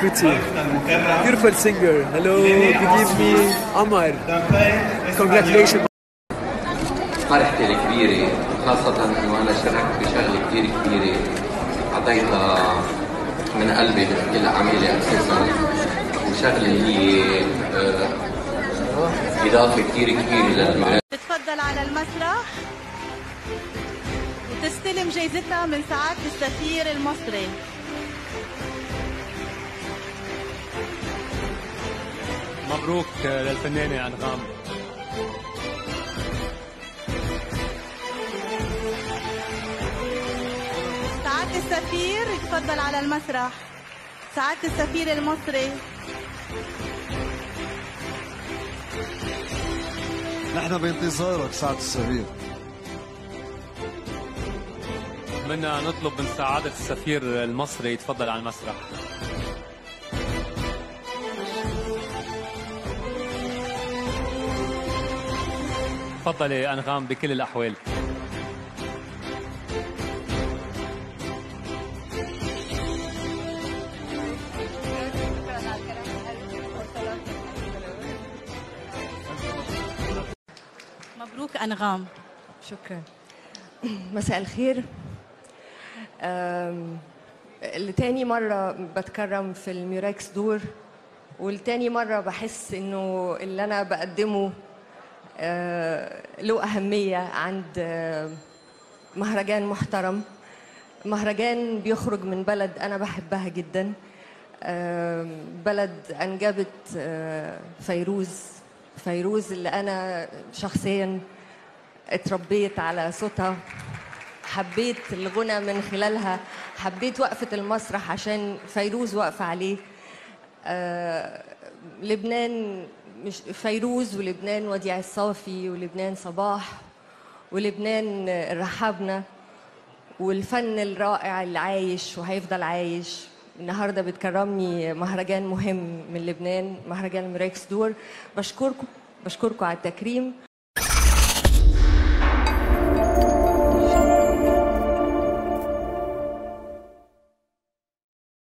pretty. Beautiful singer. Hello, good evening. Amar. Congratulations. فرحتي الكبيرة خاصة إنه أنا شاركت بشغلة كثير كبيرة أعطيتها من قلبي لكل عميلة أساسا وشغلة هي آه، إضافة كثير كبيرة للمجال تتفضل على المسرح وتستلم جايزتها من سعادة السفير المصري مبروك للفنانة أنغام. سعادة السفير تفضل على المسرح. سعادة السفير المصري. نحن بانتظارك سعد السفير. بدنا نطلب من سعادة السفير المصري يتفضل على المسرح. تفضلي أنغام بكل الأحوال. مبروك أنغام. شكرا. مساء الخير. لتاني مرة بتكرم في الميراكس دور ولتاني مرة بحس إنه اللي أنا بقدمه له أهمية عند آه، مهرجان محترم. مهرجان بيخرج من بلد أنا بحبها جدا. آم، بلد أنجبت آه، فيروز. فيروز اللي أنا شخصيا اتربيت على صوتها. حبيت الغنى من خلالها. حبيت وقفة المسرح عشان فيروز واقفة عليه. آه، لبنان مش فيروز ولبنان وديع الصافي ولبنان صباح ولبنان رحابنا والفن الرائع اللي عايش وهيفضل عايش. النهارده بتكرمني مهرجان مهم من لبنان مهرجان مراكس دور. بشكركم بشكركم على التكريم.